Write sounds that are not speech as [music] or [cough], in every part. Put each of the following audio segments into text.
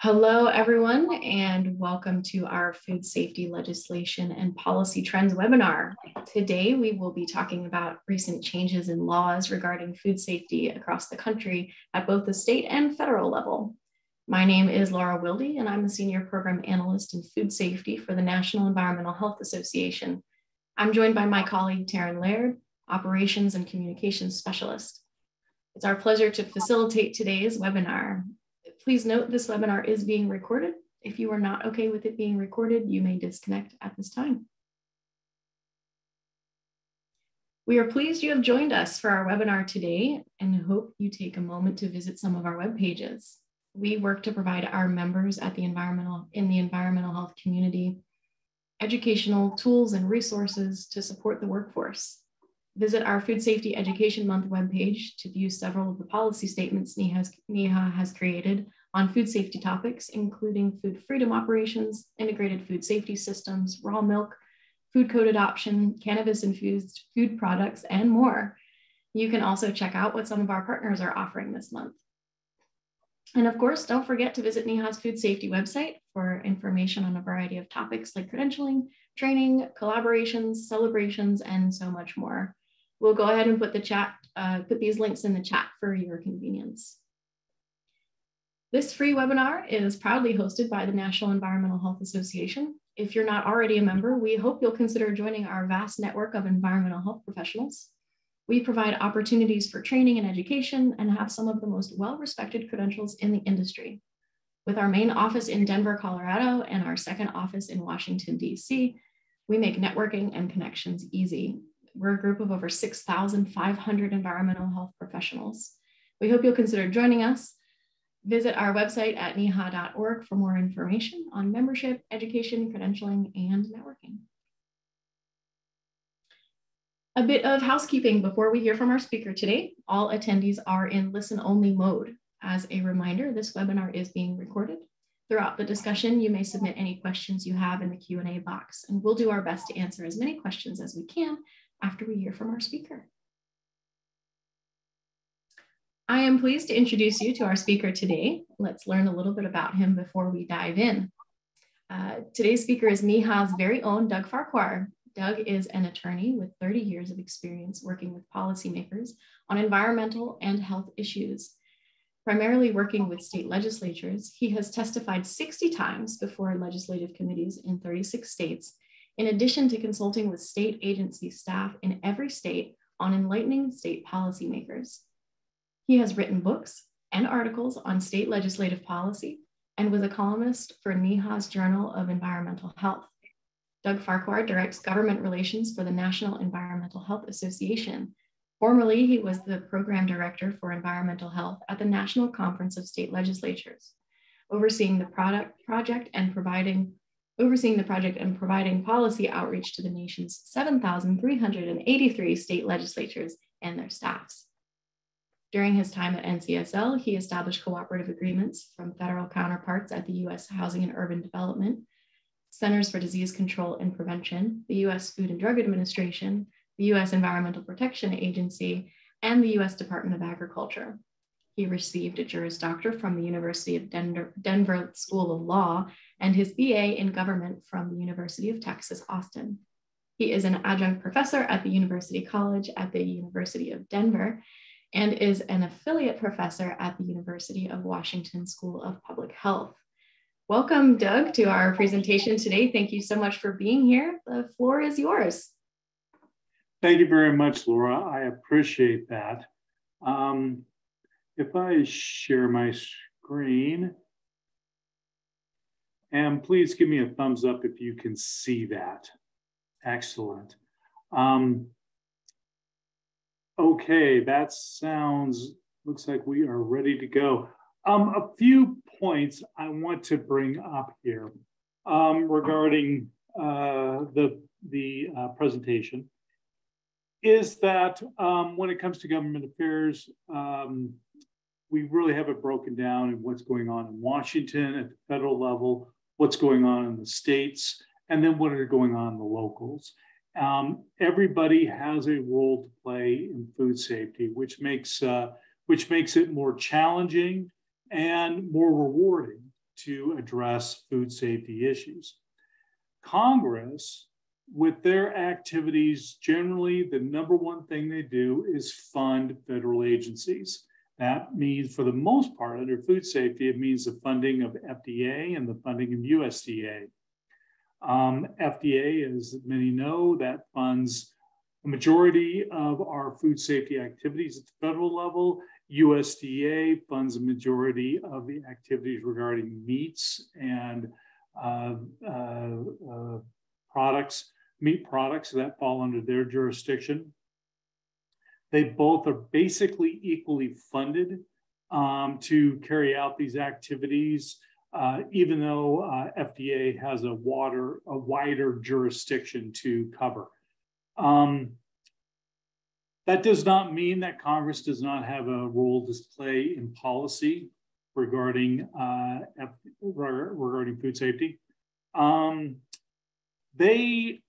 Hello, everyone, and welcome to our Food Safety Legislation and Policy Trends webinar. Today, we will be talking about recent changes in laws regarding food safety across the country at both the state and federal level. My name is Laura Wilde, and I'm a Senior Program Analyst in Food Safety for the National Environmental Health Association. I'm joined by my colleague, Taryn Laird, Operations and Communications Specialist. It's our pleasure to facilitate today's webinar. Please note this webinar is being recorded. If you are not okay with it being recorded, you may disconnect at this time. We are pleased you have joined us for our webinar today and hope you take a moment to visit some of our web pages. We work to provide our members at the environmental in the environmental health community educational tools and resources to support the workforce. Visit our Food Safety Education Month webpage to view several of the policy statements NEHA has created on food safety topics, including food freedom operations, integrated food safety systems, raw milk, food code adoption, cannabis infused food products, and more. You can also check out what some of our partners are offering this month. And of course, don't forget to visit NEHA's food safety website for information on a variety of topics like credentialing, training, collaborations, celebrations, and so much more. We'll go ahead and put the chat, uh, put these links in the chat for your convenience. This free webinar is proudly hosted by the National Environmental Health Association. If you're not already a member, we hope you'll consider joining our vast network of environmental health professionals. We provide opportunities for training and education and have some of the most well-respected credentials in the industry. With our main office in Denver, Colorado, and our second office in Washington, DC, we make networking and connections easy. We're a group of over 6,500 environmental health professionals. We hope you'll consider joining us Visit our website at neha.org for more information on membership, education, credentialing, and networking. A bit of housekeeping before we hear from our speaker today. All attendees are in listen only mode. As a reminder, this webinar is being recorded. Throughout the discussion, you may submit any questions you have in the Q&A box, and we'll do our best to answer as many questions as we can after we hear from our speaker. I am pleased to introduce you to our speaker today. Let's learn a little bit about him before we dive in. Uh, today's speaker is NEHA's very own Doug Farquhar. Doug is an attorney with 30 years of experience working with policymakers on environmental and health issues. Primarily working with state legislatures, he has testified 60 times before legislative committees in 36 states, in addition to consulting with state agency staff in every state on enlightening state policymakers. He has written books and articles on state legislative policy and was a columnist for NEHA's Journal of Environmental Health. Doug Farquhar directs government relations for the National Environmental Health Association. Formerly, he was the program director for environmental health at the National Conference of State Legislatures, overseeing the product project and providing overseeing the project and providing policy outreach to the nation's 7,383 state legislatures and their staffs. During his time at NCSL, he established cooperative agreements from federal counterparts at the US Housing and Urban Development, Centers for Disease Control and Prevention, the US Food and Drug Administration, the US Environmental Protection Agency, and the US Department of Agriculture. He received a Juris Doctor from the University of Denver, Denver School of Law and his BA in government from the University of Texas, Austin. He is an adjunct professor at the University College at the University of Denver and is an affiliate professor at the University of Washington School of Public Health. Welcome, Doug, to our presentation today. Thank you so much for being here. The floor is yours. Thank you very much, Laura. I appreciate that. Um, if I share my screen, and please give me a thumbs up if you can see that. Excellent. Um, Okay, that sounds, looks like we are ready to go. Um, a few points I want to bring up here um, regarding uh, the, the uh, presentation is that um, when it comes to government affairs, um, we really have it broken down in what's going on in Washington at the federal level, what's going on in the states, and then what are going on in the locals. Um, everybody has a role to play in food safety, which makes uh, which makes it more challenging and more rewarding to address food safety issues. Congress, with their activities, generally the number one thing they do is fund federal agencies. That means, for the most part, under food safety, it means the funding of FDA and the funding of USDA. Um, FDA, as many know, that funds a majority of our food safety activities at the federal level. USDA funds a majority of the activities regarding meats and uh, uh, uh, products, meat products that fall under their jurisdiction. They both are basically equally funded um, to carry out these activities, uh, even though uh, FDA has a, water, a wider jurisdiction to cover. Um, that does not mean that Congress does not have a role to play in policy regarding uh, regarding food safety. Um, they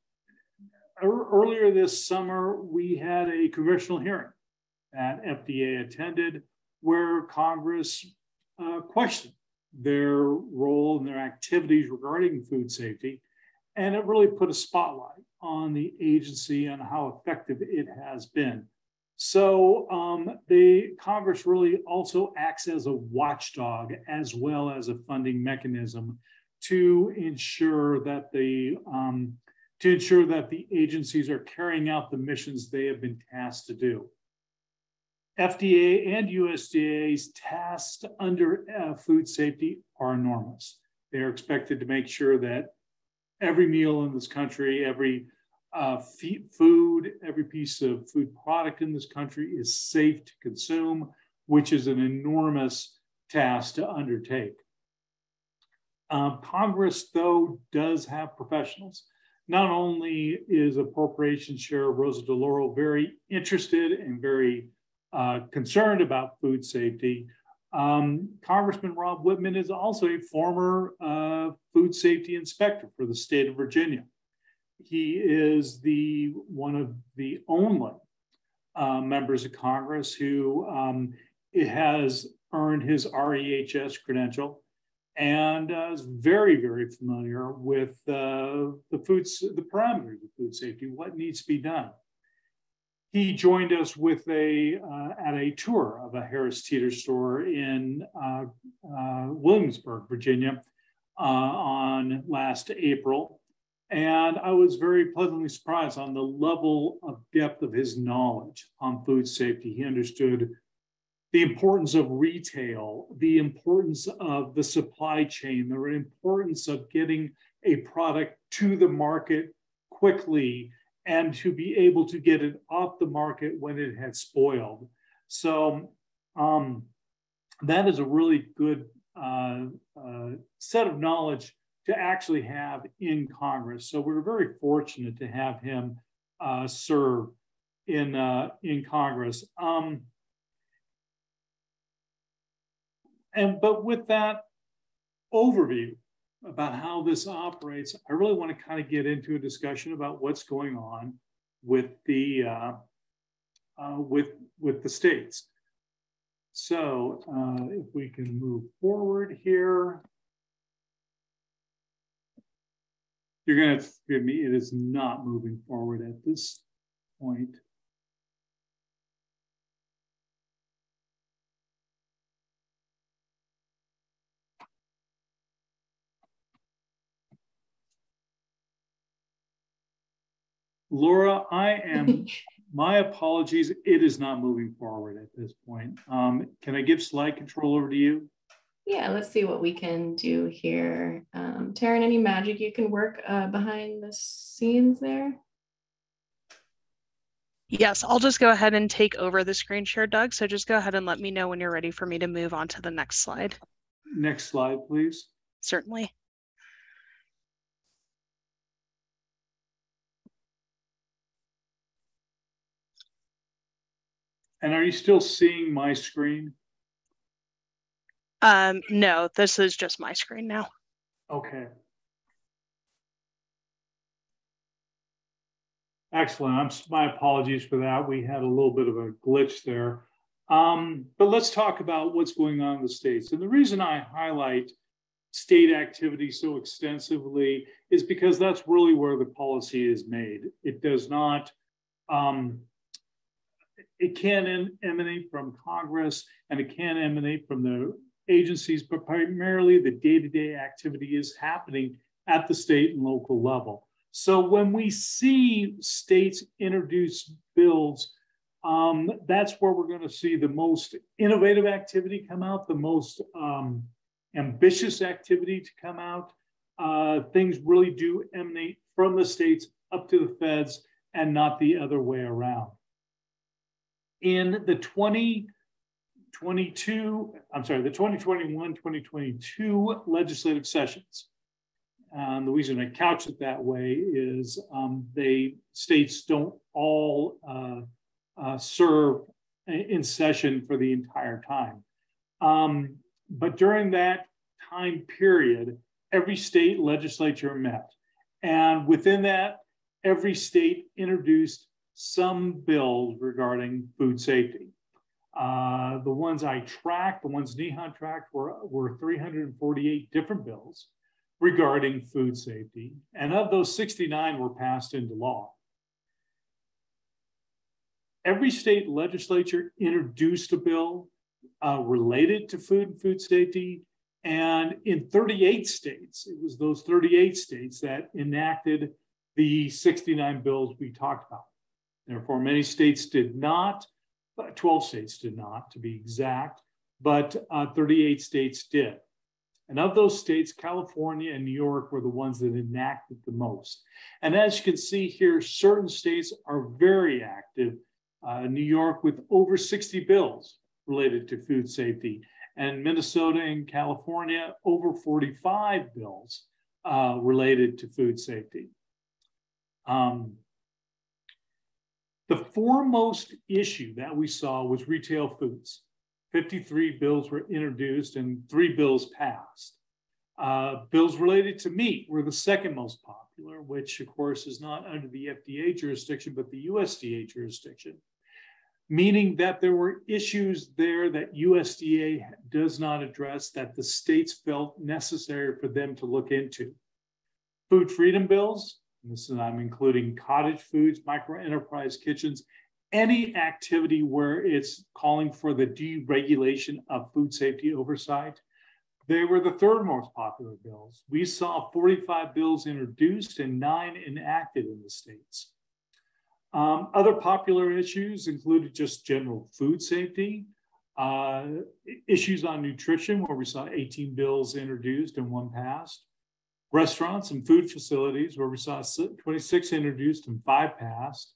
earlier this summer we had a congressional hearing that FDA attended where Congress uh, questioned their role and their activities regarding food safety, and it really put a spotlight on the agency and how effective it has been. So um, the Congress really also acts as a watchdog as well as a funding mechanism to ensure that the um, to ensure that the agencies are carrying out the missions they have been tasked to do. FDA and USDA's tasks under uh, food safety are enormous. They are expected to make sure that every meal in this country, every uh, food, every piece of food product in this country is safe to consume, which is an enormous task to undertake. Um, Congress, though, does have professionals. Not only is Appropriations Chair Rosa DeLauro very interested and very uh, concerned about food safety, um, Congressman Rob Wittman is also a former uh, food safety inspector for the state of Virginia. He is the one of the only uh, members of Congress who um, has earned his REHS credential and uh, is very, very familiar with uh, the foods, the parameters of food safety, what needs to be done. He joined us with a uh, at a tour of a Harris Teeter store in uh, uh, Williamsburg, Virginia, uh, on last April, and I was very pleasantly surprised on the level of depth of his knowledge on food safety. He understood the importance of retail, the importance of the supply chain, the importance of getting a product to the market quickly and to be able to get it off the market when it had spoiled. So um, that is a really good uh, uh, set of knowledge to actually have in Congress. So we're very fortunate to have him uh, serve in, uh, in Congress. Um, and but with that overview about how this operates, I really want to kind of get into a discussion about what's going on with the uh, uh, with with the states. So uh, if we can move forward here. You're going to forgive me, it is not moving forward at this point. Laura, I [laughs] am, my apologies. It is not moving forward at this point. Um, can I give slide control over to you? Yeah, let's see what we can do here. Um, Taryn, any magic you can work uh, behind the scenes there? Yes, I'll just go ahead and take over the screen share, Doug. So just go ahead and let me know when you're ready for me to move on to the next slide. Next slide, please. Certainly. And are you still seeing my screen? Um, no, this is just my screen now. Okay. Excellent. I'm, my apologies for that. We had a little bit of a glitch there. Um, but let's talk about what's going on in the States. And the reason I highlight state activity so extensively is because that's really where the policy is made. It does not, um, it can emanate from Congress and it can emanate from the agencies, but primarily the day to day activity is happening at the state and local level. So when we see states introduce bills, um, that's where we're going to see the most innovative activity come out, the most um, ambitious activity to come out. Uh, things really do emanate from the states up to the feds and not the other way around. In the 2022, I'm sorry, the 2021 2022 legislative sessions, um, the reason I couch it that way is um, they states don't all uh, uh, serve in session for the entire time. Um, but during that time period, every state legislature met. And within that, every state introduced some bills regarding food safety. Uh, the ones I tracked, the ones NEHA tracked, were, were 348 different bills regarding food safety. And of those, 69 were passed into law. Every state legislature introduced a bill uh, related to food and food safety. And in 38 states, it was those 38 states that enacted the 69 bills we talked about. Therefore, many states did not, 12 states did not, to be exact, but uh, 38 states did. And of those states, California and New York were the ones that enacted the most. And as you can see here, certain states are very active. Uh, New York with over 60 bills related to food safety, and Minnesota and California over 45 bills uh, related to food safety. Um, the foremost issue that we saw was retail foods. 53 bills were introduced and three bills passed. Uh, bills related to meat were the second most popular, which of course is not under the FDA jurisdiction, but the USDA jurisdiction, meaning that there were issues there that USDA does not address that the states felt necessary for them to look into. Food freedom bills, this is I'm including cottage foods, micro enterprise kitchens, any activity where it's calling for the deregulation of food safety oversight. They were the third most popular bills. We saw 45 bills introduced and nine enacted in the states. Um, other popular issues included just general food safety, uh, issues on nutrition, where we saw 18 bills introduced and one passed, restaurants and food facilities, where we saw 26 introduced and five passed,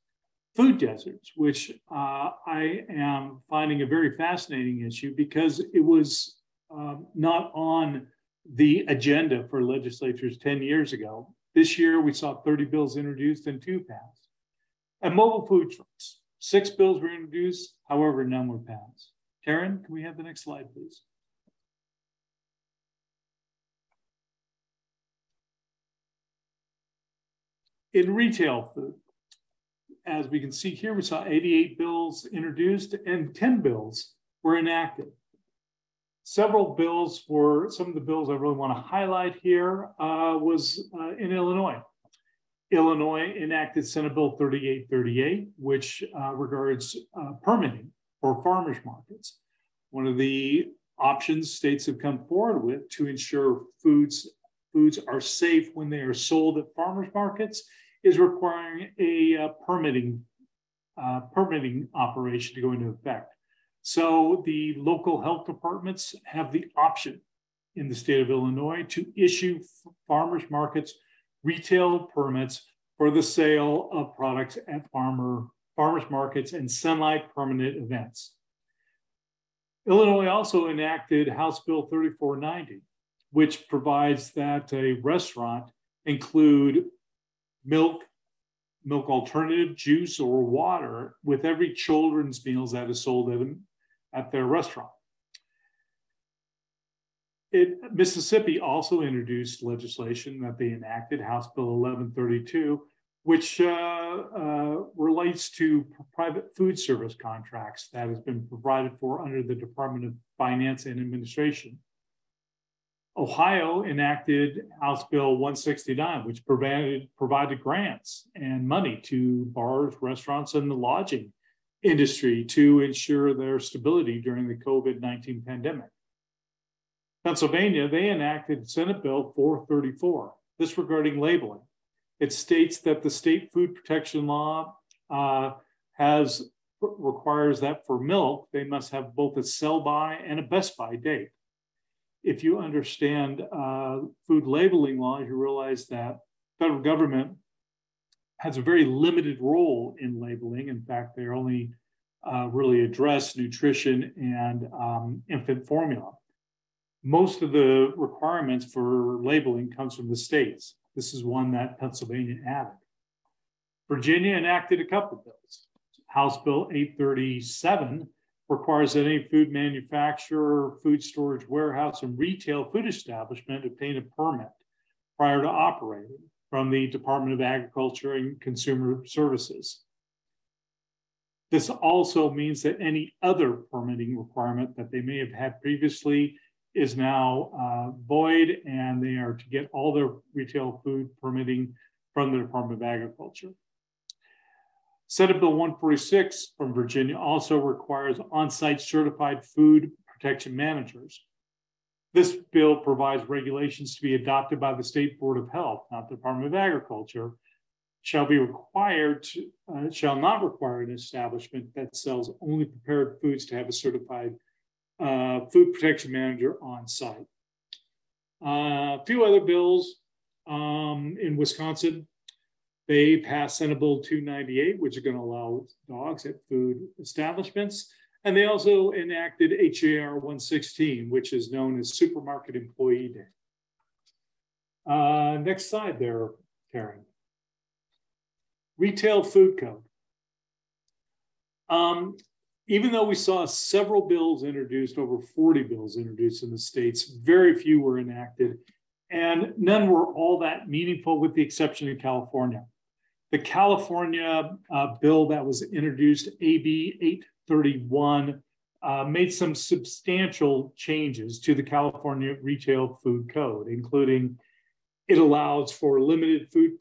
food deserts, which uh, I am finding a very fascinating issue because it was um, not on the agenda for legislatures 10 years ago. This year, we saw 30 bills introduced and two passed. And mobile food trucks, six bills were introduced, however, none were passed. Taryn, can we have the next slide, please? In retail food, as we can see here, we saw 88 bills introduced and 10 bills were enacted. Several bills were, some of the bills I really want to highlight here uh, was uh, in Illinois. Illinois enacted Senate Bill 3838, which uh, regards uh, permitting for farmers markets. One of the options states have come forward with to ensure foods, foods are safe when they are sold at farmers markets is requiring a uh, permitting uh, permitting operation to go into effect. So the local health departments have the option in the state of Illinois to issue farmers markets retail permits for the sale of products at farmer farmers markets and semi-permanent events. Illinois also enacted House Bill 3490, which provides that a restaurant include milk, milk alternative, juice, or water with every children's meals that is sold at, at their restaurant. It, Mississippi also introduced legislation that they enacted, House Bill 1132, which uh, uh, relates to private food service contracts that has been provided for under the Department of Finance and Administration. Ohio enacted House Bill 169, which provided, provided grants and money to bars, restaurants, and the lodging industry to ensure their stability during the COVID 19 pandemic. Pennsylvania, they enacted Senate Bill 434, this regarding labeling. It states that the state food protection law uh, has requires that for milk, they must have both a sell by and a best by date if you understand uh, food labeling laws, you realize that federal government has a very limited role in labeling. In fact, they only uh, really address nutrition and um, infant formula. Most of the requirements for labeling comes from the states. This is one that Pennsylvania added. Virginia enacted a couple bills. House Bill 837 requires that any food manufacturer, food storage warehouse, and retail food establishment obtain a permit prior to operating from the Department of Agriculture and Consumer Services. This also means that any other permitting requirement that they may have had previously is now uh, void and they are to get all their retail food permitting from the Department of Agriculture. Senate Bill 146 from Virginia also requires on-site certified food protection managers. This bill provides regulations to be adopted by the State Board of Health, not the Department of Agriculture, shall be required to, uh, shall not require an establishment that sells only prepared foods to have a certified uh, food protection manager on site. Uh, a few other bills um, in Wisconsin they passed Senate Bill 298, which is going to allow dogs at food establishments. And they also enacted HAR 116, which is known as Supermarket Employee Day. Uh, next slide there, Taryn. Retail Food Code. Um, even though we saw several bills introduced, over 40 bills introduced in the states, very few were enacted, and none were all that meaningful with the exception of California. The California uh, bill that was introduced, AB 831, uh, made some substantial changes to the California Retail Food Code, including it allows for limited food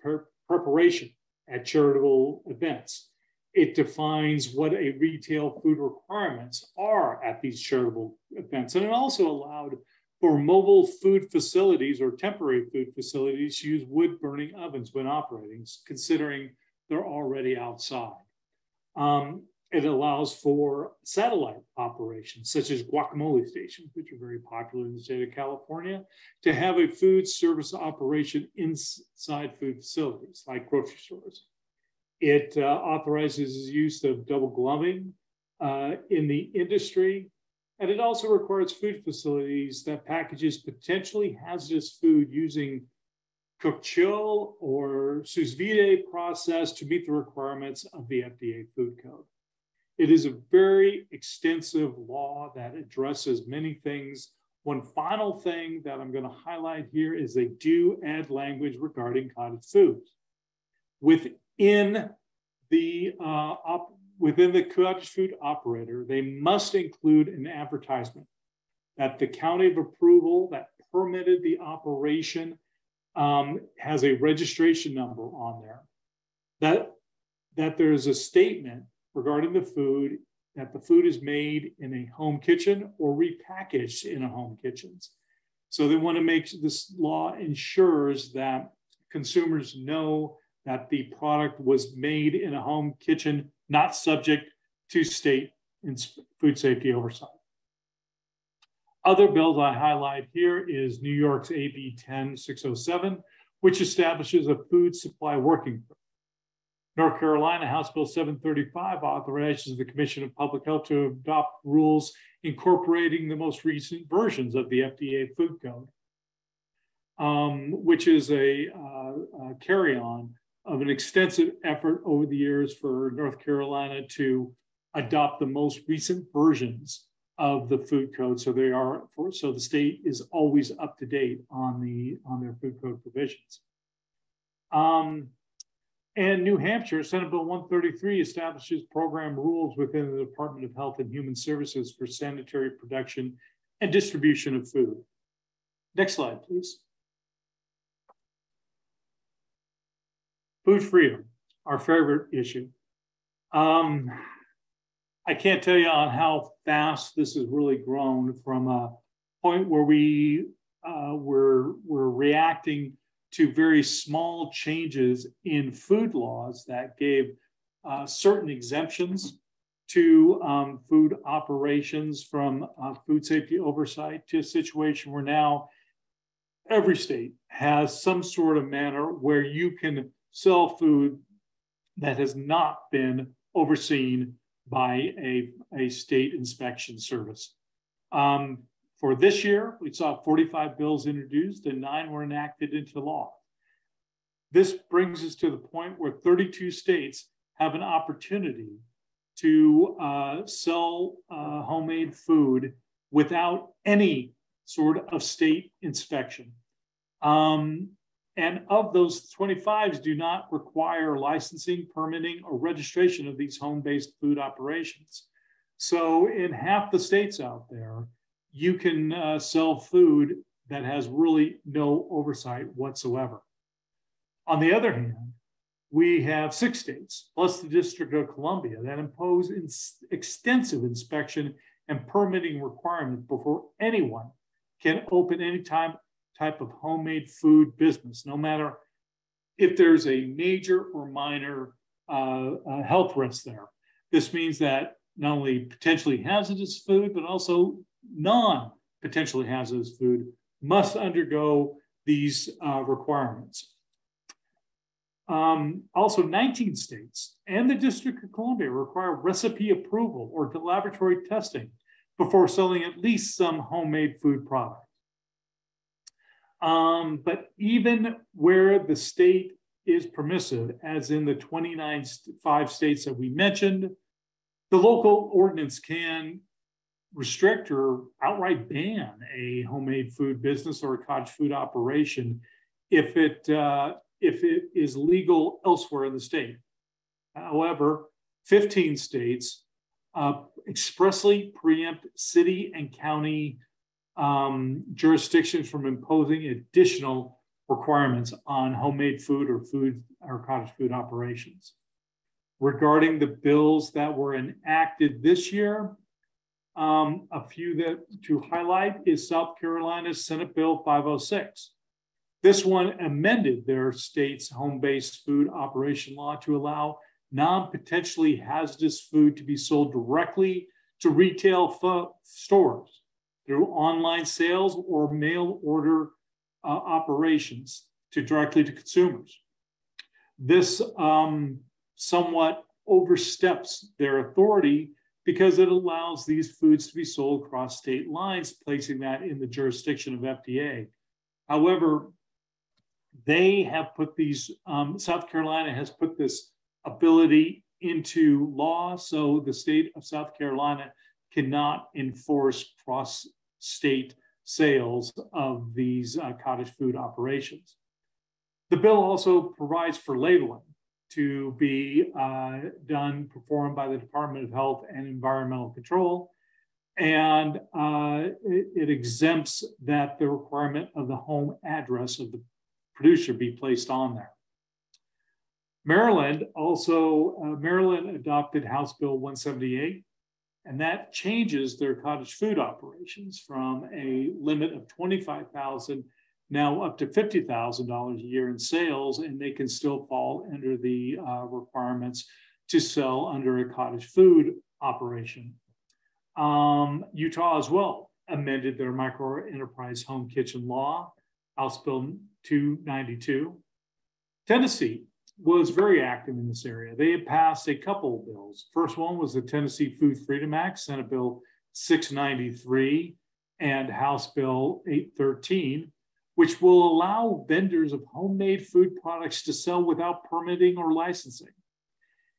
preparation at charitable events. It defines what a retail food requirements are at these charitable events. And it also allowed for mobile food facilities or temporary food facilities use wood burning ovens when operating, considering they're already outside. Um, it allows for satellite operations, such as guacamole stations, which are very popular in the state of California, to have a food service operation inside food facilities like grocery stores. It uh, authorizes the use of double gloving uh, in the industry and it also requires food facilities that packages potentially hazardous food using cook chill or sous vide process to meet the requirements of the FDA food code. It is a very extensive law that addresses many things. One final thing that I'm going to highlight here is they do add language regarding cottage foods. Within the uh, op within the cottage food operator, they must include an advertisement that the county of approval that permitted the operation um, has a registration number on there. That, that there's a statement regarding the food that the food is made in a home kitchen or repackaged in a home kitchens. So they want to make this law ensures that consumers know that the product was made in a home kitchen not subject to state and food safety oversight. Other bills I highlight here is New York's AB 10607, which establishes a food supply working group. North Carolina House Bill 735 authorizes the Commission of Public Health to adopt rules incorporating the most recent versions of the FDA Food Code, um, which is a, uh, a carry on of an extensive effort over the years for North Carolina to adopt the most recent versions of the food code. So they are for, so the state is always up to date on the on their food code provisions. Um, and New Hampshire, Senate Bill 133 establishes program rules within the Department of Health and Human Services for sanitary production and distribution of food. Next slide, please. Food freedom, our favorite issue. Um, I can't tell you on how fast this has really grown from a point where we uh, were, were reacting to very small changes in food laws that gave uh, certain exemptions to um, food operations from uh, food safety oversight to a situation where now every state has some sort of manner where you can sell food that has not been overseen by a, a state inspection service. Um, for this year, we saw 45 bills introduced and nine were enacted into law. This brings us to the point where 32 states have an opportunity to uh, sell uh, homemade food without any sort of state inspection. Um, and of those 25s do not require licensing, permitting, or registration of these home-based food operations. So in half the states out there, you can uh, sell food that has really no oversight whatsoever. On the other hand, we have six states, plus the District of Columbia, that impose extensive inspection and permitting requirements before anyone can open any time type of homemade food business, no matter if there's a major or minor uh, uh, health risk there. This means that not only potentially hazardous food, but also non potentially hazardous food must undergo these uh, requirements. Um, also, 19 states and the District of Columbia require recipe approval or laboratory testing before selling at least some homemade food product. Um, but even where the state is permissive, as in the 29 five states that we mentioned, the local ordinance can restrict or outright ban a homemade food business or a cottage food operation if it uh, if it is legal elsewhere in the state. However, 15 states uh, expressly preempt city and county um, jurisdictions from imposing additional requirements on homemade food or food or cottage food operations. Regarding the bills that were enacted this year, um, a few that to highlight is South Carolina's Senate Bill 506. This one amended their state's home-based food operation law to allow non-potentially hazardous food to be sold directly to retail stores through online sales or mail order uh, operations to directly to consumers. This um, somewhat oversteps their authority because it allows these foods to be sold across state lines, placing that in the jurisdiction of FDA. However, they have put these, um, South Carolina has put this ability into law, so the state of South Carolina cannot enforce cross state sales of these uh, cottage food operations. The bill also provides for labeling to be uh, done, performed by the Department of Health and Environmental Control. And uh, it, it, exempts that the requirement of the home address of the producer be placed on there. Maryland also, uh, Maryland adopted House Bill 178, and that changes their cottage food operations from a limit of 25,000 now up to $50,000 a year in sales, and they can still fall under the uh, requirements to sell under a cottage food operation. Um, Utah as well amended their micro enterprise home kitchen law, House Bill 292. Tennessee was very active in this area. They had passed a couple of bills. First one was the Tennessee Food Freedom Act, Senate Bill 693 and House Bill 813, which will allow vendors of homemade food products to sell without permitting or licensing.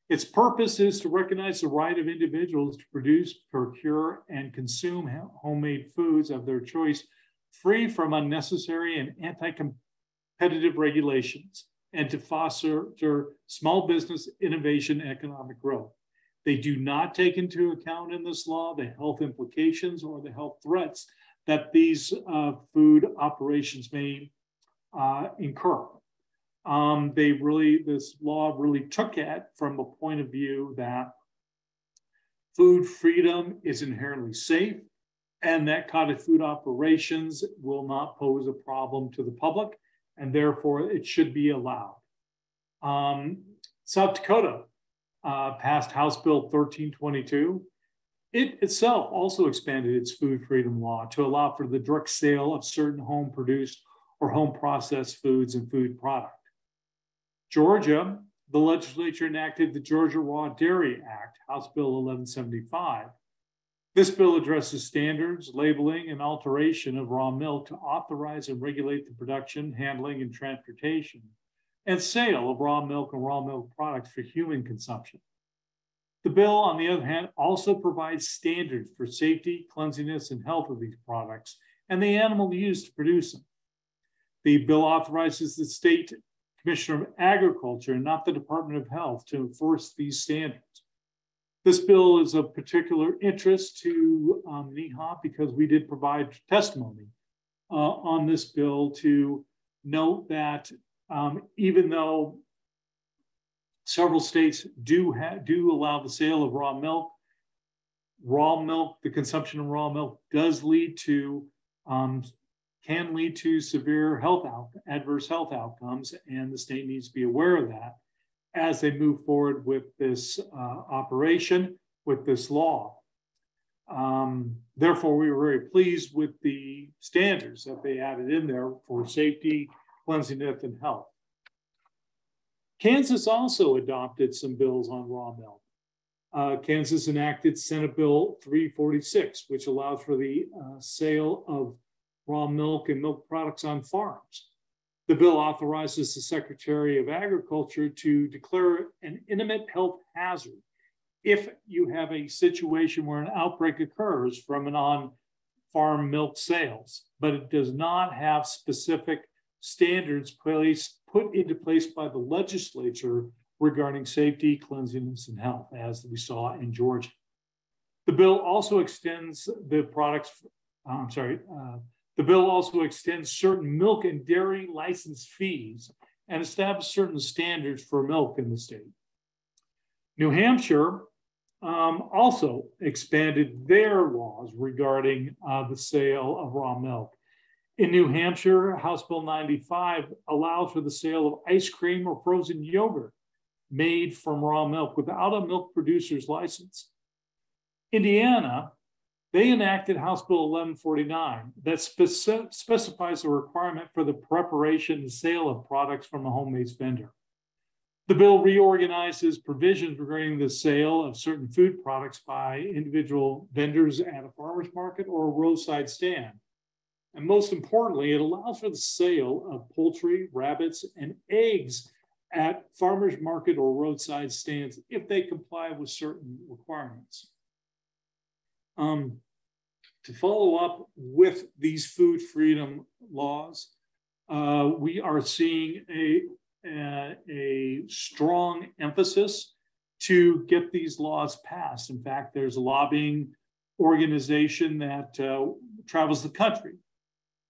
Its purpose is to recognize the right of individuals to produce, procure, and consume homemade foods of their choice, free from unnecessary and anti competitive regulations and to foster small business innovation and economic growth. They do not take into account in this law the health implications or the health threats that these uh, food operations may uh, incur. Um, they really, this law really took it from a point of view that food freedom is inherently safe and that cottage food operations will not pose a problem to the public and therefore it should be allowed. Um, South Dakota uh, passed House Bill 1322 it itself also expanded its food freedom law to allow for the direct sale of certain home produced or home processed foods and food product. Georgia, the legislature enacted the Georgia Raw Dairy Act, House Bill 1175. This bill addresses standards, labeling, and alteration of raw milk to authorize and regulate the production, handling, and transportation and sale of raw milk and raw milk products for human consumption. The bill, on the other hand, also provides standards for safety, cleanliness, and health of these products and the animal used to produce them. The bill authorizes the state commissioner of agriculture, not the Department of Health, to enforce these standards. This bill is of particular interest to um, NEHA because we did provide testimony uh, on this bill to note that um, even though Several states do do allow the sale of raw milk. Raw milk, the consumption of raw milk does lead to, um, can lead to severe health out, adverse health outcomes, and the state needs to be aware of that as they move forward with this uh, operation, with this law. Um, therefore, we were very pleased with the standards that they added in there for safety, cleanliness, and health. Kansas also adopted some bills on raw milk. Uh, Kansas enacted Senate Bill 346, which allows for the uh, sale of raw milk and milk products on farms. The bill authorizes the Secretary of Agriculture to declare an imminent health hazard if you have a situation where an outbreak occurs from an on farm milk sales, but it does not have specific standards placed put into place by the legislature regarding safety, cleanliness, and health, as we saw in Georgia. The bill also extends the products, I'm sorry, uh, the bill also extends certain milk and dairy license fees and establishes certain standards for milk in the state. New Hampshire um, also expanded their laws regarding uh, the sale of raw milk. In New Hampshire, House Bill 95 allows for the sale of ice cream or frozen yogurt made from raw milk without a milk producer's license. Indiana, they enacted House Bill 1149 that speci specifies a requirement for the preparation and sale of products from a home-based vendor. The bill reorganizes provisions regarding the sale of certain food products by individual vendors at a farmer's market or a roadside stand and most importantly, it allows for the sale of poultry, rabbits, and eggs at farmers market or roadside stands if they comply with certain requirements. Um, to follow up with these food freedom laws, uh, we are seeing a, a, a, strong emphasis to get these laws passed. In fact, there's a lobbying organization that uh, travels the country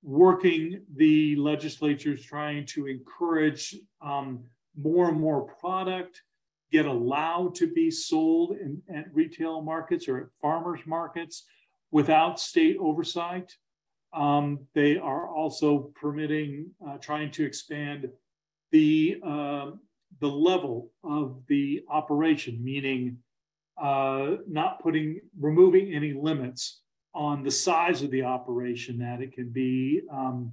working the legislatures trying to encourage um, more and more product get allowed to be sold in, at retail markets or at farmers markets without state oversight. Um, they are also permitting, uh, trying to expand the, uh, the level of the operation, meaning uh, not putting, removing any limits on the size of the operation that it can be um,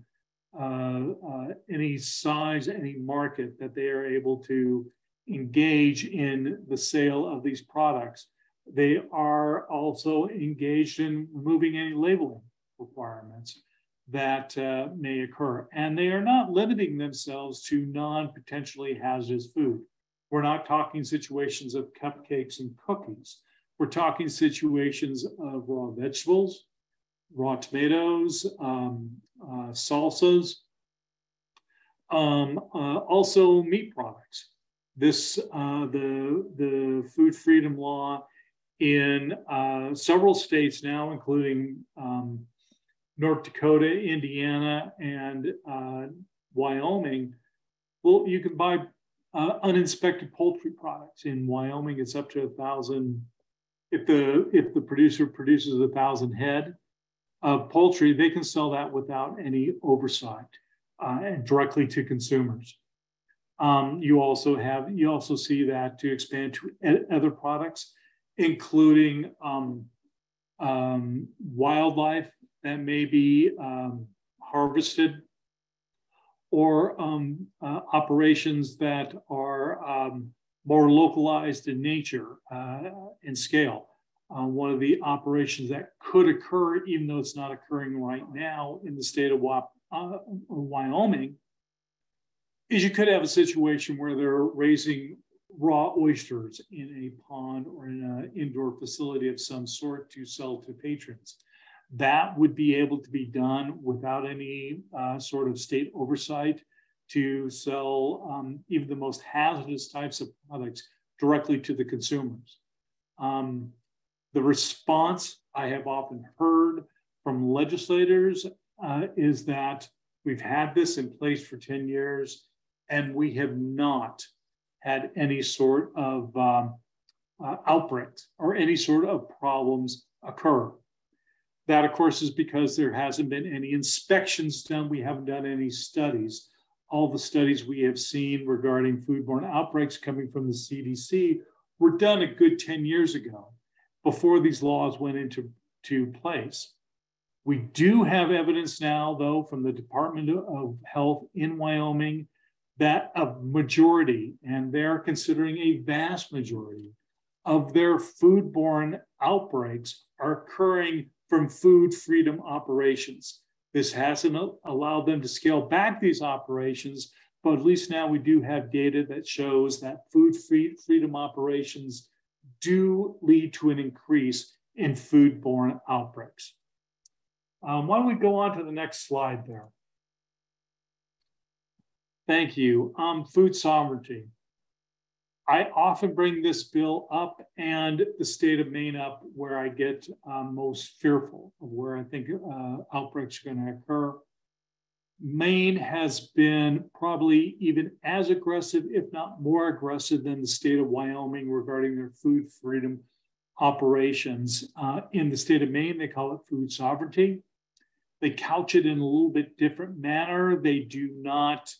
uh, uh, any size, any market that they are able to engage in the sale of these products. They are also engaged in removing any labeling requirements that uh, may occur. And they are not limiting themselves to non potentially hazardous food. We're not talking situations of cupcakes and cookies. We're talking situations of raw vegetables, raw tomatoes, um, uh, salsas, um, uh, also meat products. This, uh, the, the food freedom law in uh, several states now, including um, North Dakota, Indiana, and uh, Wyoming, well, you can buy uh, uninspected poultry products. In Wyoming, it's up to a thousand. If the if the producer produces a thousand head of poultry, they can sell that without any oversight uh, and directly to consumers. Um, you also have you also see that to expand to other products, including um, um, wildlife that may be um, harvested or um, uh, operations that are um, more localized in nature uh, and scale. Uh, one of the operations that could occur, even though it's not occurring right now in the state of uh, Wyoming, is you could have a situation where they're raising raw oysters in a pond or in an indoor facility of some sort to sell to patrons that would be able to be done without any uh, sort of state oversight to sell um, even the most hazardous types of products directly to the consumers. Um, the response I have often heard from legislators uh, is that we've had this in place for 10 years and we have not had any sort of um, uh, outbreaks or any sort of problems occur. That, of course, is because there hasn't been any inspections done. We haven't done any studies. All the studies we have seen regarding foodborne outbreaks coming from the CDC were done a good 10 years ago before these laws went into to place. We do have evidence now, though, from the Department of Health in Wyoming that a majority, and they're considering a vast majority, of their foodborne outbreaks are occurring from food freedom operations. This hasn't allowed them to scale back these operations, but at least now we do have data that shows that food free freedom operations do lead to an increase in foodborne outbreaks. Um, why don't we go on to the next slide there? Thank you. Um, food sovereignty. I often bring this bill up and the state of Maine up where I get um, most fearful of where I think uh, outbreaks are going to occur. Maine has been probably even as aggressive, if not more aggressive, than the state of Wyoming regarding their food freedom operations. Uh, in the state of Maine, they call it food sovereignty. They couch it in a little bit different manner. They do not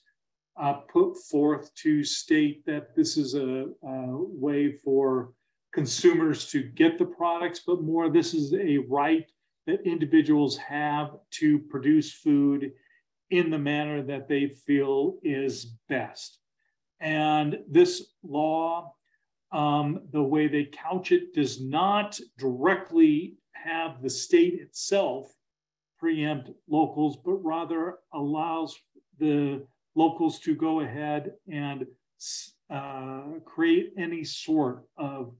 uh, put forth to state that this is a, a, way for consumers to get the products, but more this is a right that individuals have to produce food in the manner that they feel is best. And this law, um, the way they couch it, does not directly have the state itself preempt locals, but rather allows the locals to go ahead and uh, create any sort of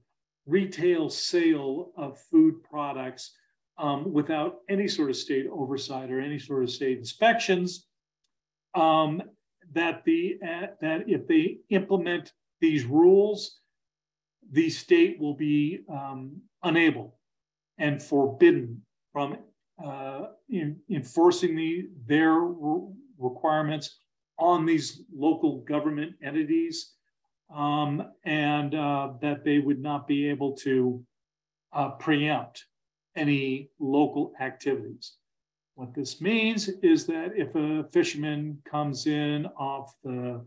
retail sale of food products um, without any sort of state oversight or any sort of state inspections. Um, that the uh, that if they implement these rules, the state will be um, unable and forbidden from uh, in, enforcing the, their requirements on these local government entities um, and uh, that they would not be able to uh, preempt any local activities. What this means is that if a fisherman comes in off the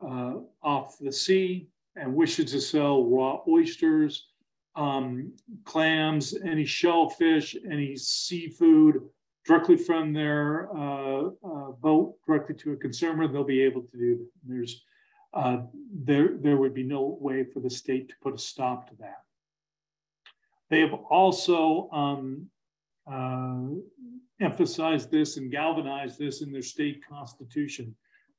uh, off the sea and wishes to sell raw oysters, um, clams, any shellfish, any seafood, directly from their uh, uh, boat directly to a consumer, they'll be able to do that. There's uh, there there would be no way for the state to put a stop to that. They have also um, uh, emphasized this and galvanized this in their state constitution.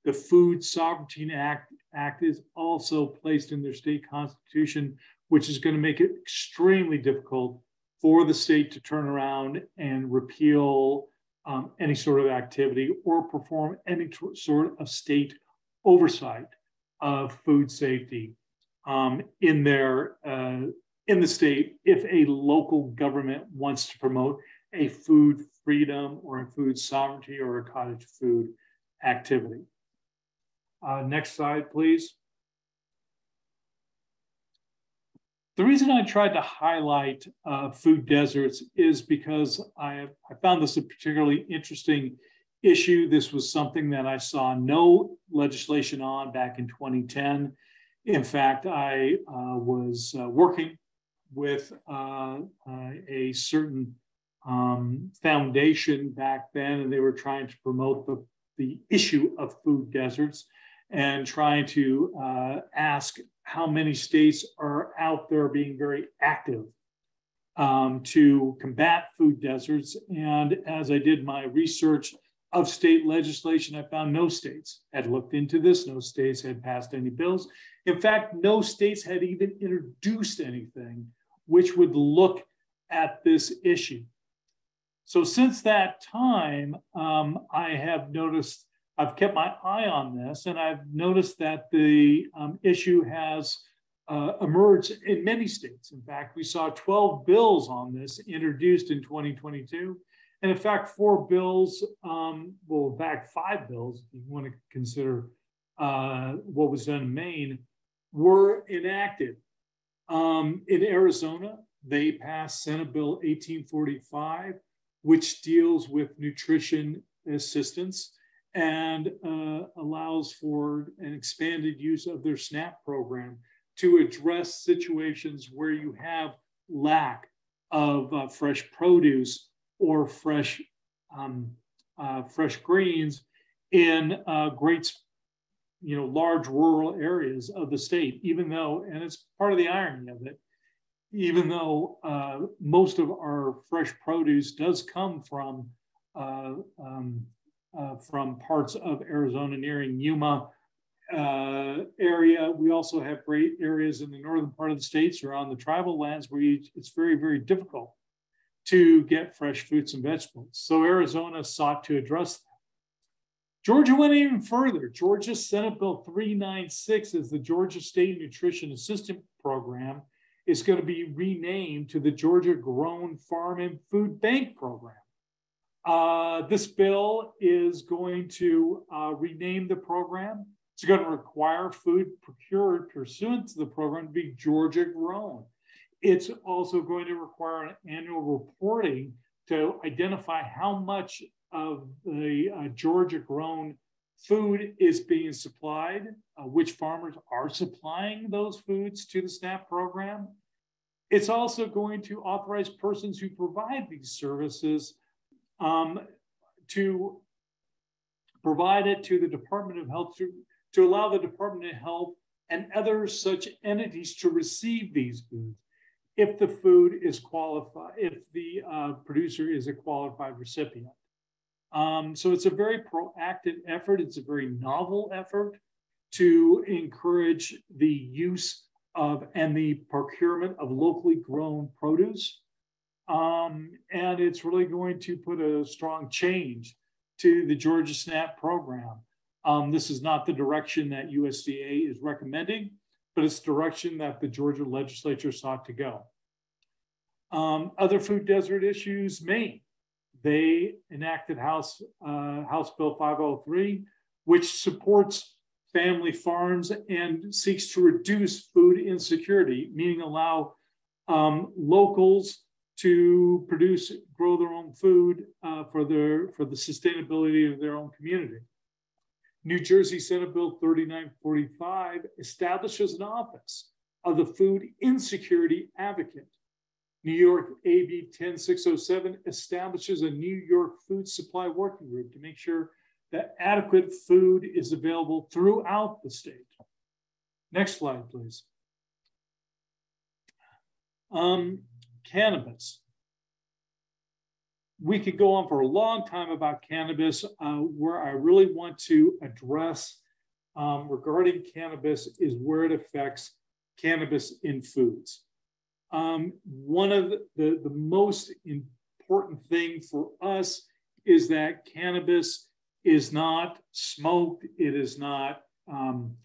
The Food Sovereignty Act, Act is also placed in their state constitution, which is going to make it extremely difficult for the state to turn around and repeal um, any sort of activity or perform any sort of state oversight of food safety um, in their uh, in the state if a local government wants to promote a food freedom or a food sovereignty or a cottage food activity. Uh, next slide, please. The reason I tried to highlight uh, food deserts is because I, I found this a particularly interesting issue. This was something that I saw no legislation on back in 2010. In fact, I uh, was uh, working with uh, a certain um, foundation back then, and they were trying to promote the, the issue of food deserts and trying to uh, ask how many states are out there being very active um, to combat food deserts. And as I did my research of state legislation, I found no states had looked into this, no states had passed any bills. In fact, no states had even introduced anything which would look at this issue. So since that time, um, I have noticed, I've kept my eye on this, and I've noticed that the um, issue has uh, emerged in many states. In fact, we saw 12 bills on this introduced in 2022. And in fact, four bills, um, well, in fact, five bills, if you want to consider uh, what was done in Maine, were enacted. Um, in Arizona, they passed Senate Bill 1845, which deals with nutrition assistance and uh, allows for an expanded use of their SNAP program to address situations where you have lack of uh, fresh produce or fresh um, uh, fresh greens in uh, great, you know, large rural areas of the state. Even though, and it's part of the irony of it, even though uh, most of our fresh produce does come from uh, um, uh, from parts of Arizona nearing Yuma uh, area, we also have great areas in the northern part of the states or on the tribal lands where you, it's very, very difficult to get fresh fruits and vegetables. So Arizona sought to address that. Georgia went even further. Georgia Senate Bill 396 is the Georgia State Nutrition Assistance Program is going to be renamed to the Georgia Grown Farm and Food Bank Program. Uh, this bill is going to uh, rename the program. It's going to require food procured pursuant to the program to be Georgia grown. It's also going to require an annual reporting to identify how much of the uh, Georgia grown food is being supplied, uh, which farmers are supplying those foods to the SNAP program. It's also going to authorize persons who provide these services um, to provide it to the Department of Health, to, to allow the Department of Health and other such entities to receive these foods if the food is qualified, if the uh, producer is a qualified recipient. Um, so it's a very proactive effort. It's a very novel effort to encourage the use of and the procurement of locally grown produce. Um, and it's really going to put a strong change to the Georgia SNAP program. Um, this is not the direction that USDA is recommending, but it's direction that the Georgia legislature sought to go. Um, other food desert issues, Maine they enacted House, uh, House Bill 503, which supports family farms and seeks to reduce food insecurity, meaning allow um, locals to produce, grow their own food uh, for, their, for the sustainability of their own community. New Jersey Senate Bill 3945 establishes an office of the food insecurity advocate New York AB 10607 establishes a New York food supply working group to make sure that adequate food is available throughout the state. Next slide, please. Um, cannabis. We could go on for a long time about cannabis. Uh, where I really want to address um, regarding cannabis is where it affects cannabis in foods. Um, one of the, the, the most important thing for us is that cannabis is not smoked, it is not um,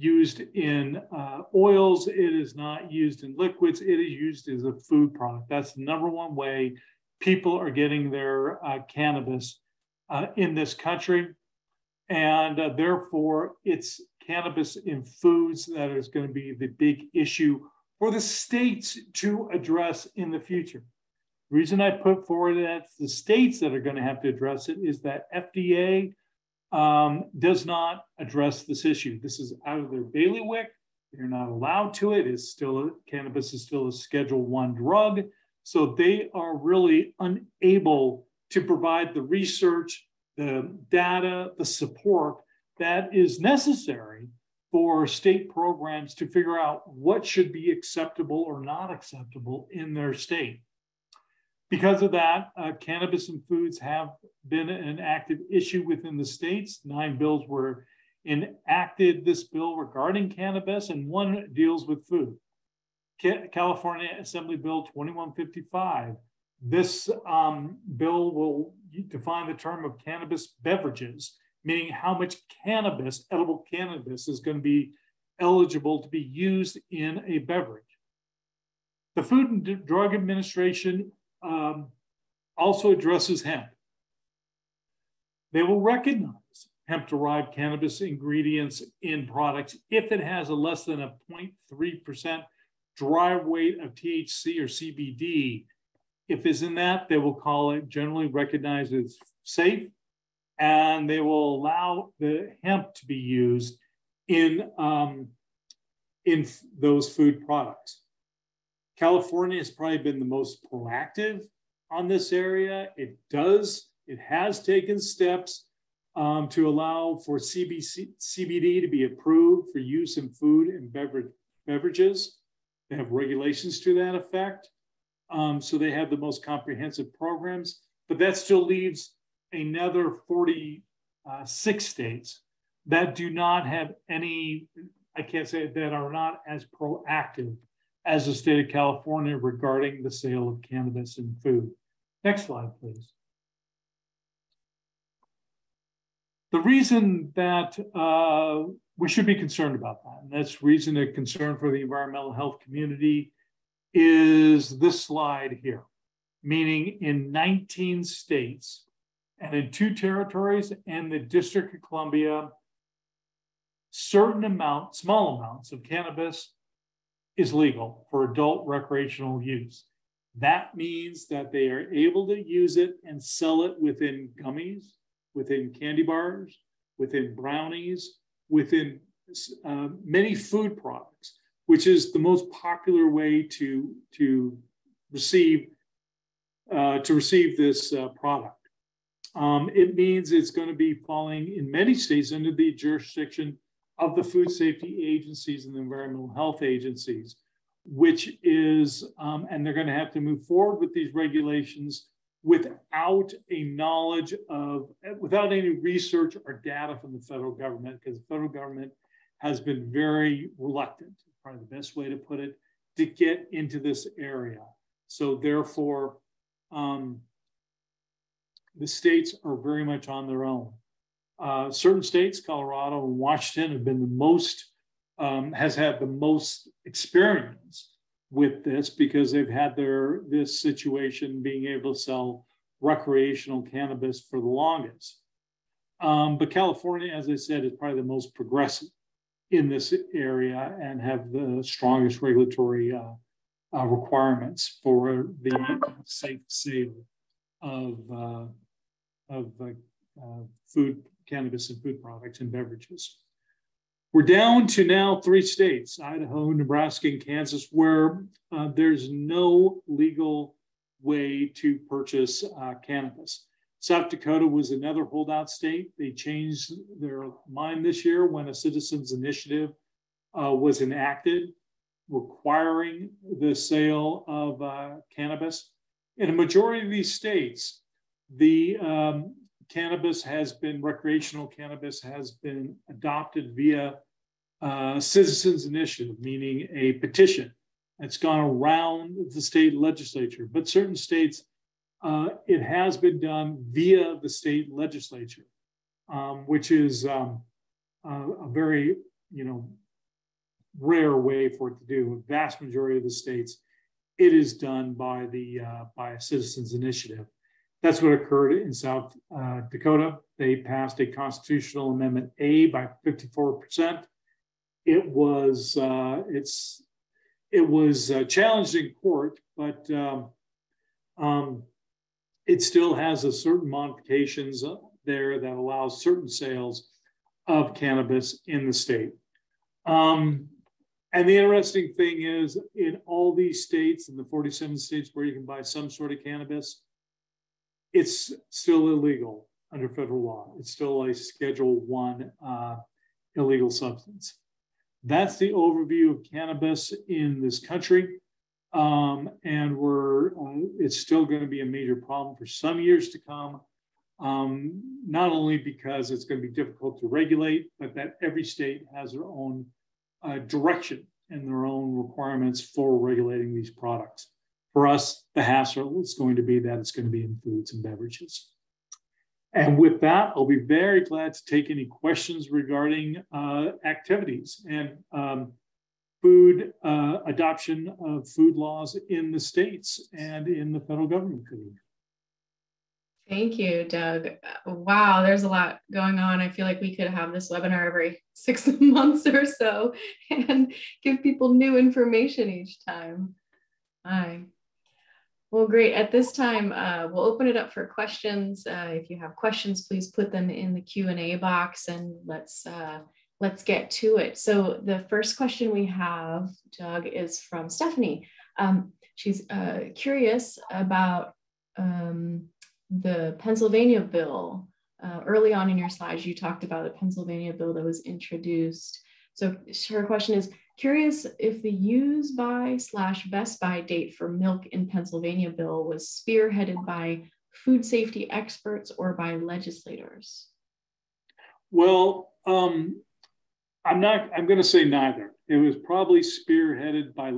used in uh, oils, it is not used in liquids, it is used as a food product. That's the number one way people are getting their uh, cannabis uh, in this country. And uh, therefore, it's cannabis in foods that is going to be the big issue for the states to address in the future. The reason I put forward that the states that are going to have to address it is that FDA um, does not address this issue. This is out of their bailiwick. They're not allowed to it. It's still cannabis is still a Schedule One drug, so they are really unable to provide the research, the data, the support that is necessary for state programs to figure out what should be acceptable or not acceptable in their state. Because of that, uh, cannabis and foods have been an active issue within the states. Nine bills were enacted this bill regarding cannabis, and one deals with food. California Assembly Bill 2155. This um, bill will define the term of cannabis beverages, meaning how much cannabis, edible cannabis, is going to be eligible to be used in a beverage. The Food and Drug Administration um, also addresses hemp. They will recognize hemp derived cannabis ingredients in products if it has a less than a 0.3% dry weight of THC or CBD. If it's in that, they will call it generally recognized as safe and they will allow the hemp to be used in, um, in those food products. California has probably been the most proactive on this area. It does, it has taken steps um, to allow for CBC, CBD to be approved for use in food and beverage, beverages. They have regulations to that effect. Um, so they have the most comprehensive programs, but that still leaves another 46 uh, states that do not have any, I can't say that are not as proactive as the state of California regarding the sale of cannabis and food. Next slide, please. The reason that uh, we should be concerned about that, and that's reason of concern for the environmental health community, is this slide here, meaning in 19 states and in two territories and the District of Columbia, certain amount, small amounts of cannabis is legal for adult recreational use. That means that they are able to use it and sell it within gummies, within candy bars, within brownies, within uh, many food products, which is the most popular way to, to receive uh, to receive this uh, product. Um, it means it's going to be falling in many states under the jurisdiction of the food safety agencies and the environmental health agencies, which is, um, and they're going to have to move forward with these regulations without a knowledge of, without any research or data from the federal government, because the federal government has been very reluctant, probably the best way to put it, to get into this area. So therefore, um, the states are very much on their own. Uh, certain states, Colorado and Washington, have been the most, um, has had the most experience with this because they've had their this situation being able to sell recreational cannabis for the longest. Um, but California, as I said, is probably the most progressive in this area and have the strongest regulatory uh, uh, requirements for the safe sale of uh, of uh, uh, food cannabis and food products and beverages. We're down to now three states Idaho, Nebraska, and Kansas, where uh, there's no legal way to purchase uh, cannabis. South Dakota was another holdout state. They changed their mind this year when a citizens' initiative uh, was enacted requiring the sale of uh, cannabis. In a majority of these states, the um, cannabis has been, recreational cannabis has been adopted via uh, citizens initiative, meaning a petition It's gone around the state legislature. But certain states, uh, it has been done via the state legislature, um, which is um, a very, you know, rare way for it to do. A vast majority of the states, it is done by the uh, by a citizens initiative. That's what occurred in South uh, Dakota. They passed a constitutional amendment A by 54%. It was uh, it's it was uh, challenged in court, but um, um, it still has a certain modifications there that allows certain sales of cannabis in the state. Um, and the interesting thing is, in all these states, in the 47 states where you can buy some sort of cannabis, it's still illegal under federal law. It's still a Schedule One uh, illegal substance. That's the overview of cannabis in this country, um, and we're uh, it's still going to be a major problem for some years to come. Um, not only because it's going to be difficult to regulate, but that every state has their own uh, direction and their own requirements for regulating these products. For us, the hassle is going to be that it's going to be in foods and beverages. And with that, I'll be very glad to take any questions regarding uh, activities and um, food uh, adoption of food laws in the states and in the federal government. Thank you, Doug. Wow, there's a lot going on. I feel like we could have this webinar every [laughs] six months or so and give people new information each time. Hi. Well, great. At this time, uh, we'll open it up for questions. Uh, if you have questions, please put them in the Q&A box and let's uh, let's get to it. So the first question we have, Doug, is from Stephanie. Um, she's uh, curious about um, the Pennsylvania bill. Uh, early on in your slides, you talked about the Pennsylvania bill that was introduced. So her question is, curious if the use by slash best by date for milk in Pennsylvania bill was spearheaded by food safety experts or by legislators? Well, um, I'm not, I'm going to say neither. It was probably spearheaded by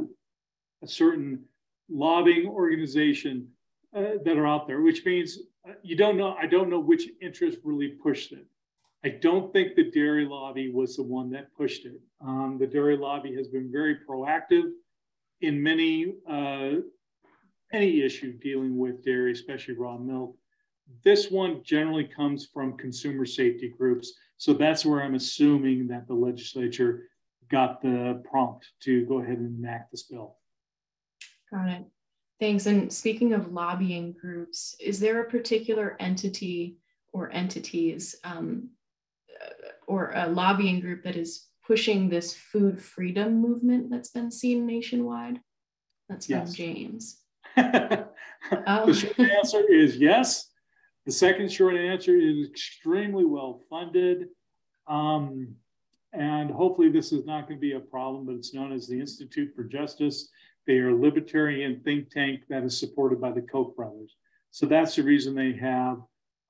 a certain lobbying organization uh, that are out there, which means uh, you don't know. I don't know which interest really pushed it. I don't think the dairy lobby was the one that pushed it. Um, the dairy lobby has been very proactive in many uh, any issue dealing with dairy, especially raw milk. This one generally comes from consumer safety groups, so that's where I'm assuming that the legislature got the prompt to go ahead and enact this bill. Got it. Thanks. And speaking of lobbying groups, is there a particular entity or entities um, or a lobbying group that is pushing this food freedom movement that's been seen nationwide? That's from yes. James. oh. [laughs] The short [laughs] answer is yes. The second short answer is extremely well funded. Um, and hopefully, this is not going to be a problem, but it's known as the Institute for Justice they are a libertarian think tank that is supported by the Koch brothers. So that's the reason they have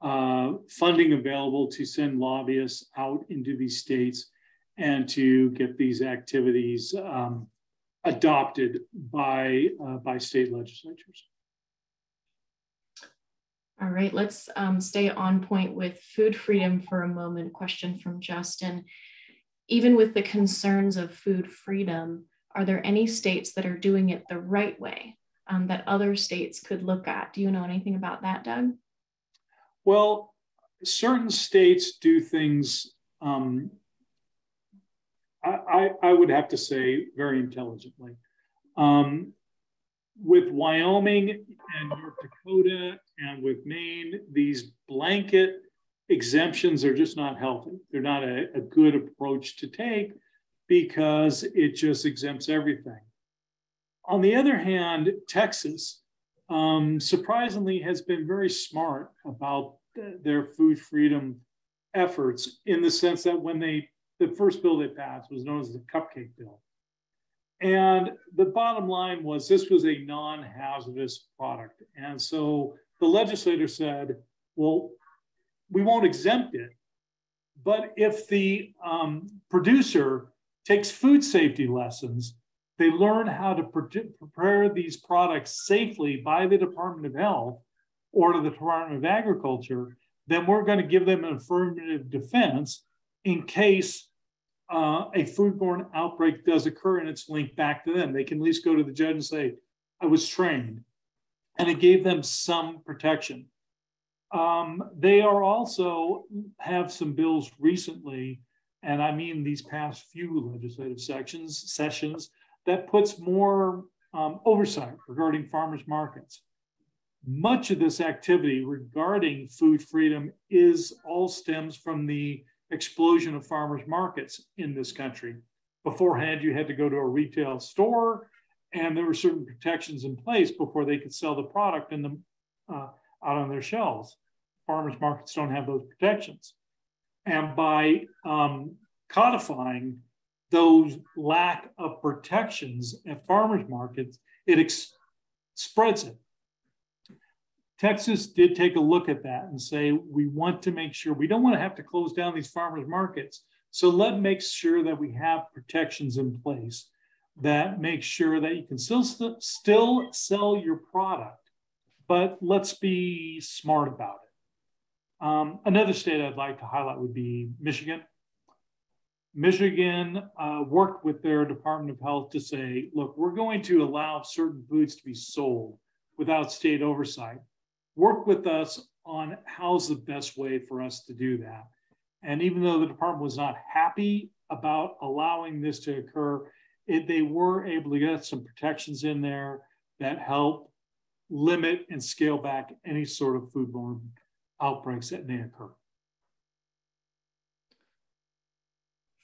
uh, funding available to send lobbyists out into these states and to get these activities um, adopted by, uh, by state legislatures. All right, let's um, stay on point with food freedom for a moment. Question from Justin. Even with the concerns of food freedom, are there any states that are doing it the right way um, that other states could look at? Do you know anything about that, Doug? Well, certain states do things, um, I, I, I, would have to say, very intelligently. Um, with Wyoming and North Dakota and with Maine, these blanket exemptions are just not healthy. They're not a, a good approach to take because it just exempts everything. On the other hand, Texas um, surprisingly has been very smart about th- their food freedom efforts in the sense that when they, the first bill they passed was known as the cupcake bill. And the bottom line was this was a non hazardous product. And so the legislator said, well, we won't exempt it. But if the um, producer takes food safety lessons. They learn how to prepare these products safely by the Department of Health or to the Department of Agriculture. Then we're going to give them an affirmative defense in case uh, a foodborne outbreak does occur and it's linked back to them. They can at least go to the judge and say, I was trained, and it gave them some protection. Um, they are also have some bills recently, and I mean these past few legislative sections sessions that puts more um, oversight regarding farmers markets. Much of this activity regarding food freedom is all stems from the explosion of farmers markets in this country. Beforehand, you had to go to a retail store, and there were certain protections in place before they could sell the product in the, uh, out on their shelves. Farmers markets don't have those protections. And by um, codifying those lack of protections at farmers markets, it ex- spreads it. Texas did take a look at that and say, we want to make sure we don't want to have to close down these farmers markets. So let's make sure that we have protections in place that make sure that you can still, st- still sell your product, but let's be smart about it. Um, another state I'd like to highlight would be Michigan. Michigan uh, worked with their Department of Health to say, look, we're going to allow certain foods to be sold without state oversight. Work with us on how's the best way for us to do that. And even though the department was not happy about allowing this to occur, it, they were able to get some protections in there that help limit and scale back any sort of foodborne outbreaks that may occur.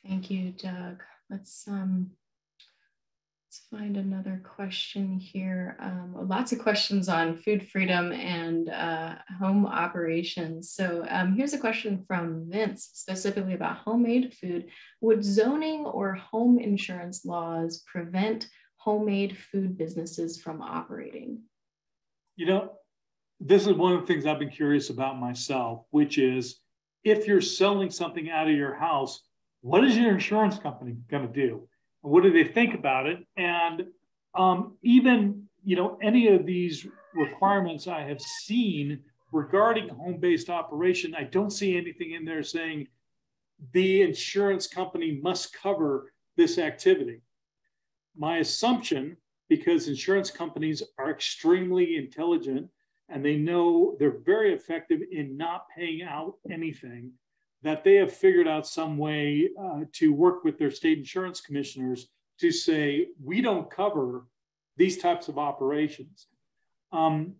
Thank you, Doug. Let's um, let's find another question here. Um, lots of questions on food freedom and uh, home operations. So um, here's a question from Vince, specifically about homemade food. Would zoning or home insurance laws prevent homemade food businesses from operating? You know, this is one of the things I've been curious about myself, which is if you're selling something out of your house, what is your insurance company going to do? What do they think about it? And um, even you know any of these requirements I have seen regarding home-based operation, I don't see anything in there saying the insurance company must cover this activity. My assumption, because insurance companies are extremely intelligent and they know they're very effective in not paying out anything that they have figured out some way uh, to work with their state insurance commissioners to say, we don't cover these types of operations. Um,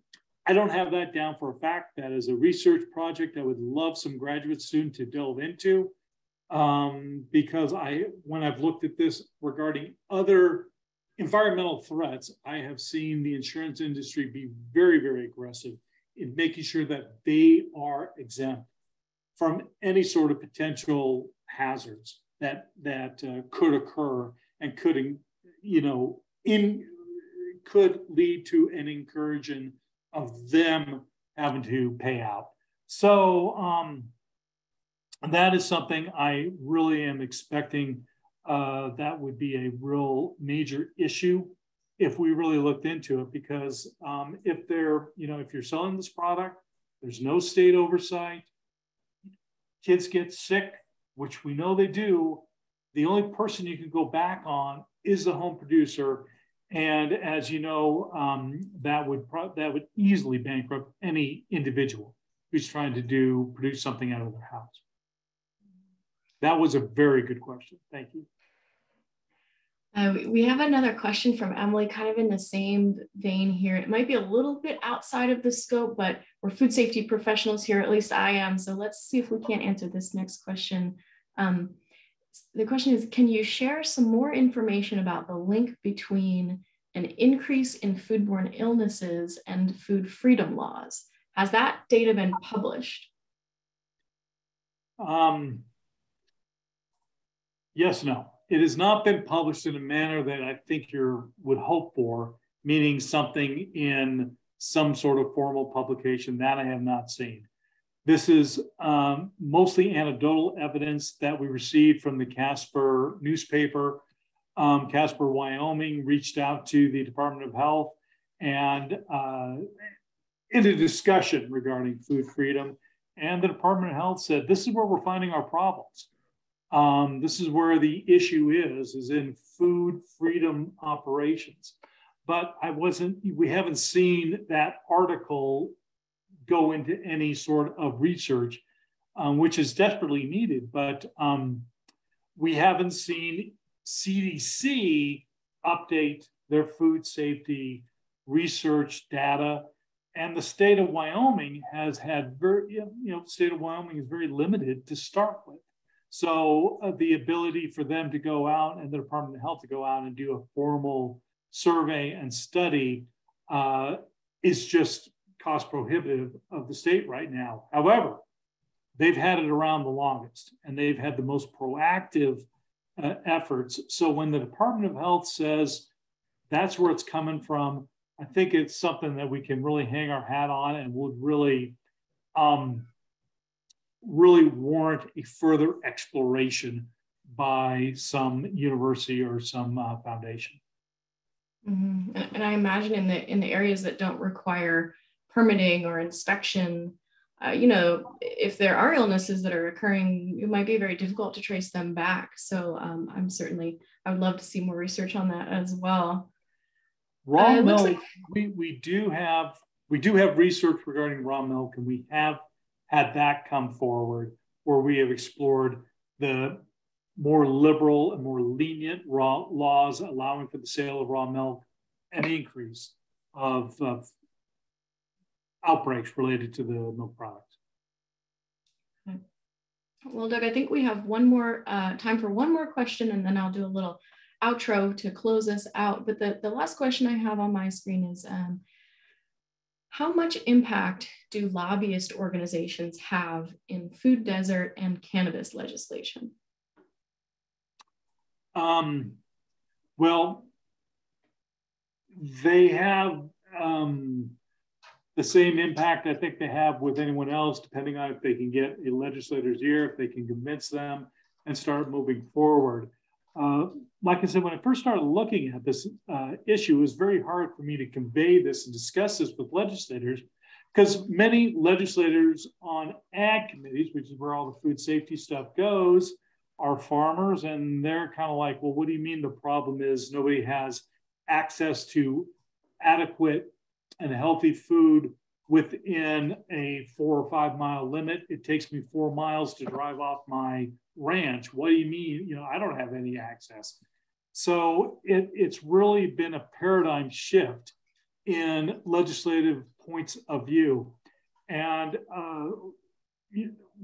I don't have that down for a fact. That is a research project I would love some graduate student to delve into um, because I, when I've looked at this regarding other environmental threats, I have seen the insurance industry be very, very aggressive in making sure that they are exempt from any sort of potential hazards that that uh, could occur and could you know in could lead to an incursion of them having to pay out. So um, that is something i really am expecting uh, that would be a real major issue if we really looked into it because um, if they're you know if you're selling this product there's no state oversight kids get sick, which we know they do, the only person you can go back on is the home producer. And as you know, um, that would pro- that would easily bankrupt any individual who's trying to do produce something out of their house. That was a very good question. Thank you. Uh, we have another question from Emily, kind of in the same vein here. It might be a little bit outside of the scope, but we're food safety professionals here, at least I am. So let's see if we can't answer this next question. Um, the question is, can you share some more information about the link between an increase in foodborne illnesses and food freedom laws? Has that data been published? Um, yes, no it has not been published in a manner that I think you would hope for, meaning something in some sort of formal publication that I have not seen. This is um, mostly anecdotal evidence that we received from the Casper newspaper. Um, Casper, Wyoming reached out to the Department of Health and uh, in a discussion regarding food freedom. And the Department of Health said, this is where we're finding our problems. Um, this is where the issue is, is in food freedom operations. but I wasn't, we haven't seen that article go into any sort of research, um, which is desperately needed. But um, we haven't seen CDC update their food safety research data. And the state of Wyoming has had very, you know, state of Wyoming is very limited to start with. So uh, the ability for them to go out and the Department of Health to go out and do a formal survey and study uh, is just cost prohibitive of the state right now. However, they've had it around the longest and they've had the most proactive uh, efforts. So when the Department of Health says that's where it's coming from, I think it's something that we can really hang our hat on and would really, um, really warrant a further exploration by some university or some uh, foundation. Mm-hmm. And I imagine in the in the areas that don't require permitting or inspection, uh, you know, if there are illnesses that are occurring, it might be very difficult to trace them back. So um, I'm certainly I would love to see more research on that as well. Raw uh, milk, like... we, we do have we do have research regarding raw milk, and we have had that come forward where we have explored the more liberal and more lenient raw laws allowing for the sale of raw milk and increase of, of outbreaks related to the milk products. Well, Doug, I think we have one more uh, time for one more question, and then I'll do a little outro to close us out. But the, the last question I have on my screen is um, how much impact do lobbyist organizations have in food desert and cannabis legislation? Um, well, they have um, the same impact I think they have with anyone else, depending on if they can get a legislator's ear, if they can convince them and start moving forward. Uh, like I said, when I first started looking at this uh, issue, it was very hard for me to convey this and discuss this with legislators because many legislators on ag committees, which is where all the food safety stuff goes, are farmers and they're kind of like, well, what do you mean the problem is nobody has access to adequate and healthy food within a four or five mile limit? It takes me four miles to drive off my ranch. What do you mean? You know, I don't have any access. So it, it's really been a paradigm shift in legislative points of view. And uh,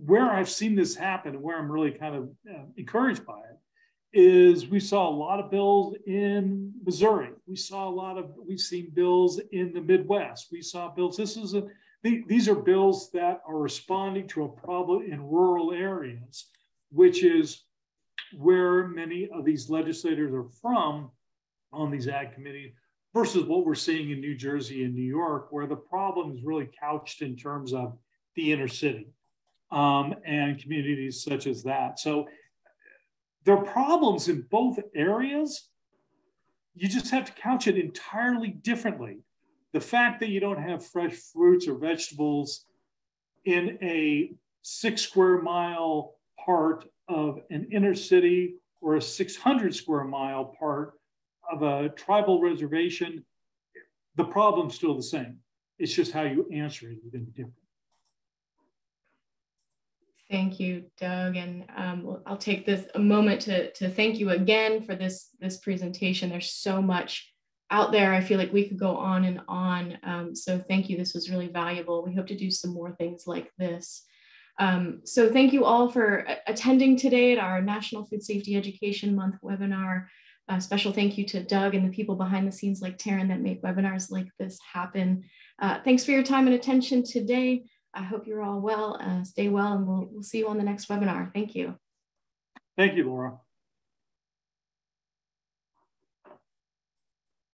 where I've seen this happen where I'm really kind of uh, encouraged by it is we saw a lot of bills in Missouri. We saw a lot of, we've seen bills in the Midwest. We saw bills, this is a, these are bills that are responding to a problem in rural areas, which is where many of these legislators are from on these ag committees versus what we're seeing in New Jersey and New York, where the problem is really couched in terms of the inner city um, and communities such as that. So there are problems in both areas. You just have to couch it entirely differently. The fact that you don't have fresh fruits or vegetables in a six square mile part of an inner city or a 600 square mile part of a tribal reservation, the problem's still the same. It's just how you answer it is going to be different. Thank you, Doug. And um, I'll take this a moment to, to thank you again for this, this presentation. There's so much out there. I feel like we could go on and on. Um, so thank you. This was really valuable. We hope to do some more things like this. Um, so thank you all for attending today at our National Food Safety Education Month webinar. A special thank you to Doug and the people behind the scenes like Taryn that make webinars like this happen. Uh, thanks for your time and attention today. I hope you're all well. Uh, stay well, and we'll, we'll see you on the next webinar. Thank you. Thank you, Laura.